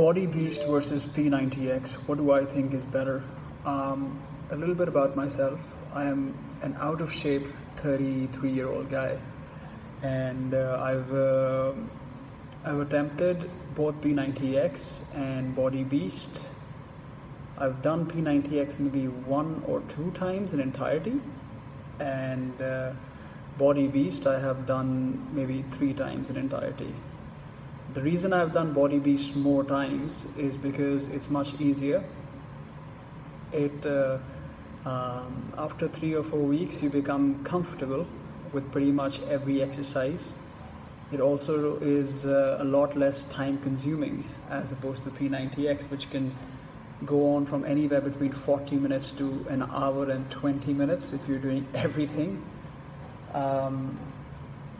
Body Beast versus P90X. What do I think is better? Um, a little bit about myself. I am an out of shape 33 year old guy, and uh, I've uh, I've attempted both P90X and Body Beast. I've done P90X maybe one or two times in entirety, and uh, Body Beast I have done maybe three times in entirety. The reason I've done Body Beast more times is because it's much easier. It uh, um, after three or four weeks, you become comfortable with pretty much every exercise. It also is uh, a lot less time consuming as opposed to P90X, which can go on from anywhere between 40 minutes to an hour and 20 minutes if you're doing everything. Um,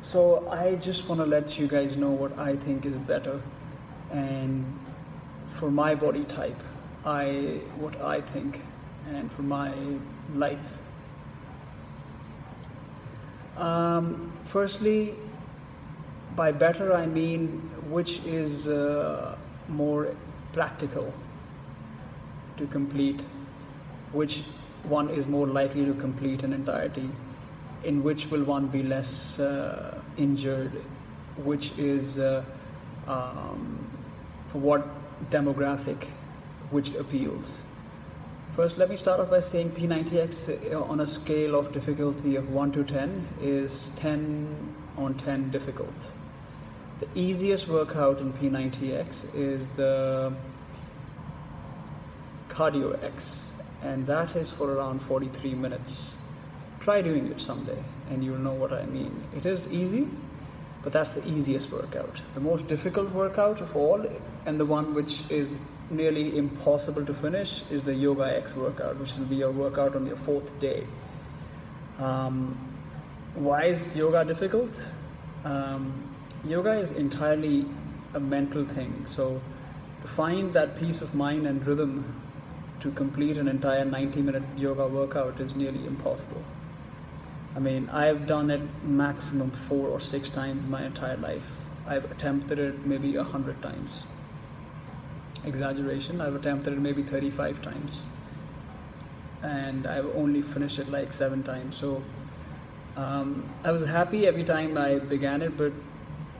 so I just want to let you guys know what I think is better, and for my body type, I what I think, and for my life. Um, firstly, by better I mean which is uh, more practical to complete, which one is more likely to complete an entirety in which will one be less uh, injured, which is uh, um, for what demographic, which appeals. First, let me start off by saying P90X uh, on a scale of difficulty of 1 to 10 is 10 on 10 difficult. The easiest workout in P90X is the Cardio X, and that is for around 43 minutes try doing it someday and you'll know what I mean. It is easy, but that's the easiest workout. The most difficult workout of all, and the one which is nearly impossible to finish, is the Yoga X workout, which will be your workout on your fourth day. Um, why is yoga difficult? Um, yoga is entirely a mental thing. So, to find that peace of mind and rhythm to complete an entire 90 minute yoga workout is nearly impossible. I mean, I've done it maximum four or six times in my entire life. I've attempted it maybe a hundred times. Exaggeration, I've attempted it maybe 35 times. And I've only finished it like seven times. So um, I was happy every time I began it, but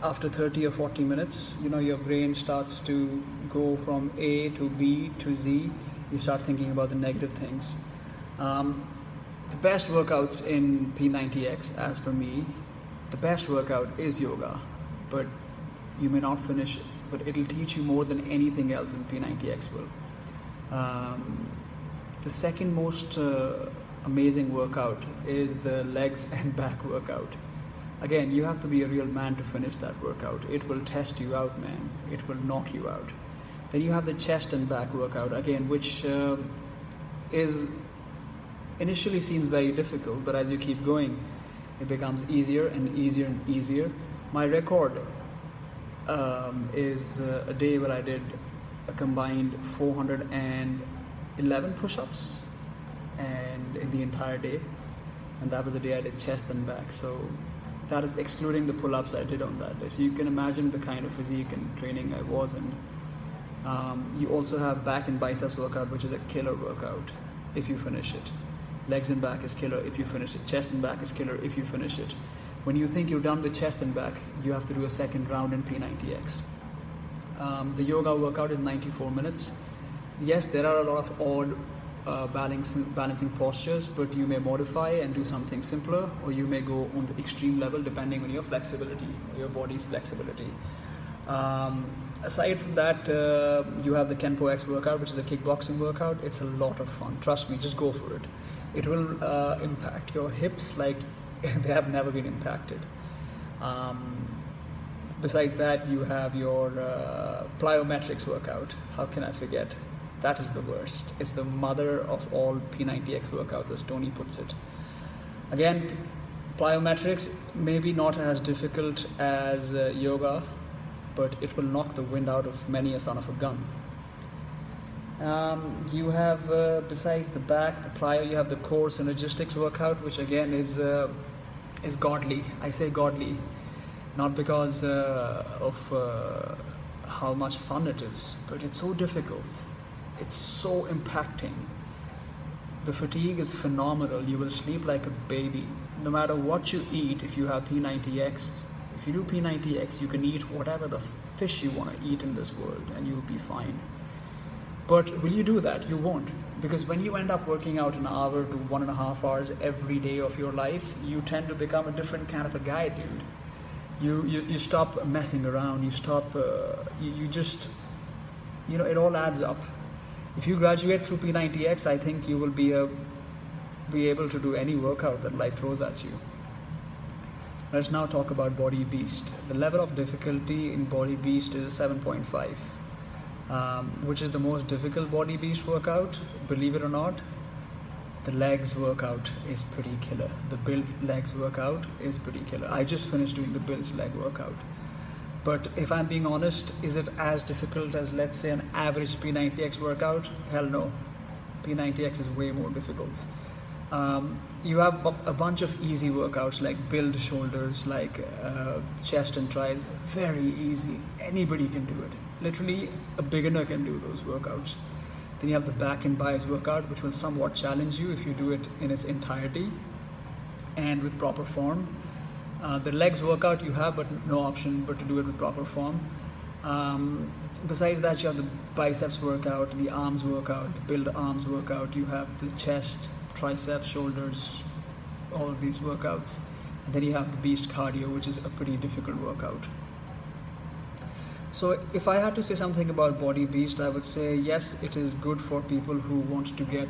after 30 or 40 minutes, you know, your brain starts to go from A to B to Z. You start thinking about the negative things. Um, the best workouts in P90X, as per me, the best workout is yoga, but you may not finish it, but it'll teach you more than anything else in P90X will. Um, the second most uh, amazing workout is the legs and back workout. Again, you have to be a real man to finish that workout. It will test you out, man. It will knock you out. Then you have the chest and back workout, again, which uh, is initially seems very difficult, but as you keep going, it becomes easier and easier and easier. My record um, is uh, a day where I did a combined 411 push-ups, and in the entire day, and that was the day I did chest and back. So that is excluding the pull-ups I did on that day. So you can imagine the kind of physique and training I was in. Um, you also have back and biceps workout, which is a killer workout if you finish it. Legs and back is killer if you finish it. Chest and back is killer if you finish it. When you think you're done with chest and back, you have to do a second round in P90X. Um, the yoga workout is 94 minutes. Yes, there are a lot of odd uh, balancing, balancing postures, but you may modify and do something simpler, or you may go on the extreme level depending on your flexibility, your body's flexibility. Um, aside from that, uh, you have the Kenpo X workout, which is a kickboxing workout. It's a lot of fun. Trust me, just go for it it will uh, impact your hips like they have never been impacted. Um, besides that, you have your uh, plyometrics workout. How can I forget? That is the worst. It's the mother of all P90X workouts, as Tony puts it. Again, plyometrics maybe not as difficult as uh, yoga, but it will knock the wind out of many a son of a gun. Um, you have, uh, besides the back, the plyo, you have the core synergistics workout, which again is uh, is godly. I say godly, not because uh, of uh, how much fun it is, but it's so difficult. It's so impacting. The fatigue is phenomenal. You will sleep like a baby. No matter what you eat, if you have P90X, if you do P90X, you can eat whatever the fish you want to eat in this world and you'll be fine. But will you do that? You won't. Because when you end up working out an hour to one and a half hours every day of your life, you tend to become a different kind of a guy, dude. You, you, you stop messing around, you stop, uh, you, you just, you know, it all adds up. If you graduate through P90X, I think you will be, a, be able to do any workout that life throws at you. Let's now talk about Body Beast. The level of difficulty in Body Beast is 7.5 um, which is the most difficult body beast workout believe it or not the legs workout is pretty killer. The build legs workout is pretty killer. I just finished doing the builds leg workout. But if i'm being honest is it as difficult as let's say an average p90x workout? Hell no. P90x is way more difficult. Um, you have a bunch of easy workouts like build shoulders like uh, chest and tris very easy. Anybody can do it literally a beginner can do those workouts. Then you have the back and biceps workout, which will somewhat challenge you if you do it in its entirety and with proper form. Uh, the legs workout you have, but no option but to do it with proper form. Um, besides that, you have the biceps workout, the arms workout, the build arms workout. You have the chest, triceps, shoulders, all of these workouts. And then you have the beast cardio, which is a pretty difficult workout. So, if I had to say something about Body Beast, I would say yes, it is good for people who want to get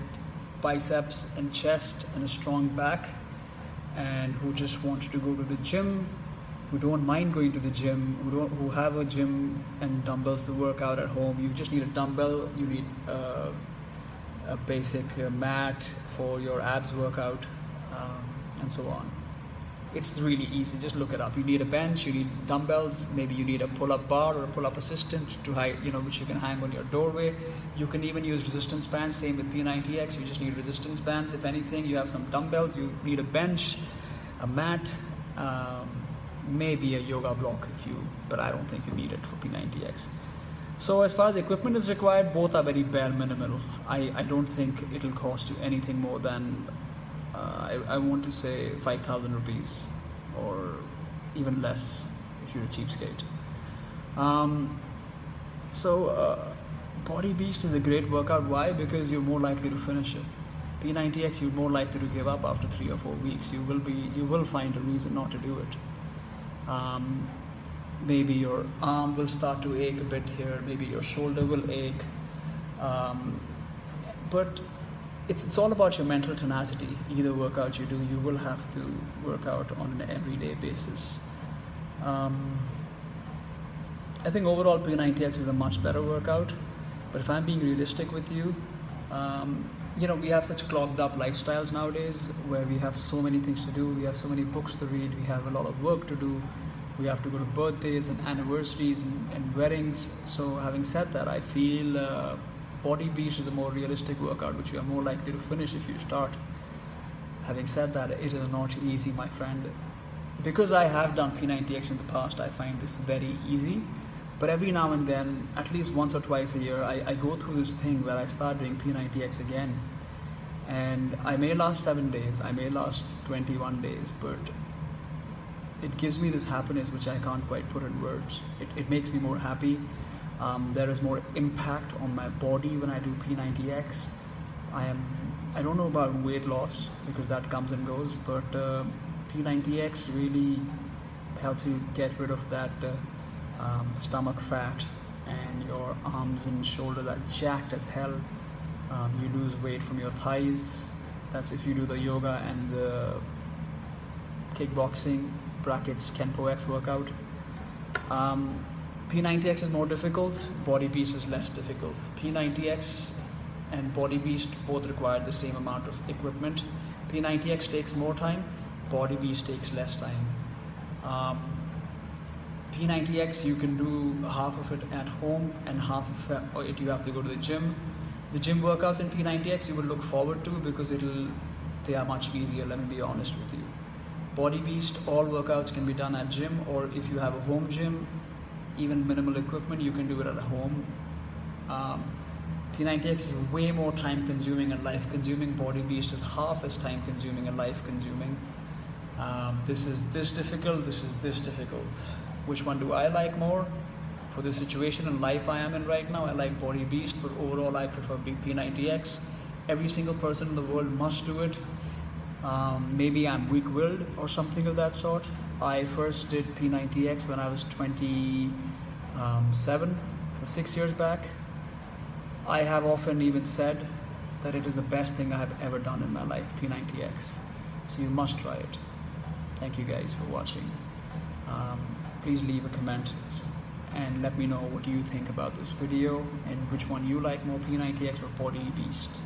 biceps and chest and a strong back, and who just want to go to the gym, who don't mind going to the gym, who don't who have a gym and dumbbells to work out at home. You just need a dumbbell. You need uh, a basic uh, mat for your abs workout, um, and so on it's really easy. Just look it up. You need a bench you need dumbbells maybe you need a pull-up bar or a pull-up assistant to hide you know which you can hang on your doorway. You can even use resistance bands same with p90x you just need resistance bands. If anything you have some dumbbells you need a bench a mat um, maybe a yoga block if you but i don't think you need it for p90x so as far as equipment is required both are very bare minimal. I, I don't think it'll cost you anything more than I, I want to say 5000 rupees or even less if you're a cheapskate. Um, so, uh, Body Beast is a great workout. Why? Because you're more likely to finish it. P90X, you're more likely to give up after three or four weeks. You will be, you will find a reason not to do it. Um, maybe your arm will start to ache a bit here. Maybe your shoulder will ache. Um, but it's, it's all about your mental tenacity. Either workout you do, you will have to work out on an everyday basis. Um, I think overall P90X is a much better workout, but if I'm being realistic with you, um, you know, we have such clogged up lifestyles nowadays where we have so many things to do, we have so many books to read, we have a lot of work to do, we have to go to birthdays and anniversaries and, and weddings. So, having said that, I feel uh, Body Beast is a more realistic workout which you are more likely to finish if you start. Having said that, it is not easy, my friend. Because I have done P90X in the past, I find this very easy. But every now and then, at least once or twice a year, I, I go through this thing where I start doing P90X again. And I may last seven days, I may last 21 days, but it gives me this happiness which I can't quite put in words. It, it makes me more happy um, there is more impact on my body when I do P90X. I am I don't know about weight loss because that comes and goes, but uh, P90X really helps you get rid of that uh, um, stomach fat and your arms and shoulders are jacked as hell. Um, you lose weight from your thighs. That's if you do the yoga and the kickboxing brackets Kenpo X workout. Um, P90X is more difficult, Body Beast is less difficult. P90X and Body Beast both require the same amount of equipment. P90X takes more time, Body Beast takes less time. Um, P90X you can do half of it at home and half of it you have to go to the gym. The gym workouts in P90X you will look forward to because it'll they are much easier. Let me be honest with you. Body Beast all workouts can be done at gym or if you have a home gym even minimal equipment, you can do it at home. Um, P90X is way more time consuming and life consuming. Body Beast is half as time consuming and life consuming. Um, this is this difficult, this is this difficult. Which one do I like more? For the situation and life I am in right now, I like Body Beast, but overall I prefer P90X. Every single person in the world must do it. Um, maybe I'm weak willed or something of that sort. I first did P90X when I was 27, so six years back. I have often even said that it is the best thing I have ever done in my life, P90X. So you must try it. Thank you guys for watching. Um, please leave a comment and let me know what you think about this video and which one you like more, P90X or Body Beast.